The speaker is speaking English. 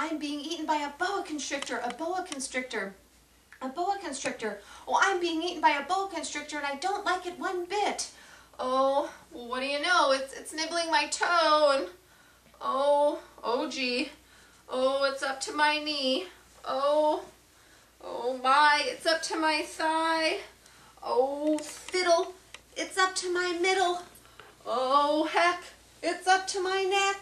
I'm being eaten by a boa constrictor, a boa constrictor, a boa constrictor. Oh, I'm being eaten by a boa constrictor and I don't like it one bit. Oh, what do you know? It's, it's nibbling my toe and, oh, oh gee. Oh, it's up to my knee. Oh, oh my, it's up to my thigh. Oh, fiddle, it's up to my middle. Oh, heck, it's up to my neck.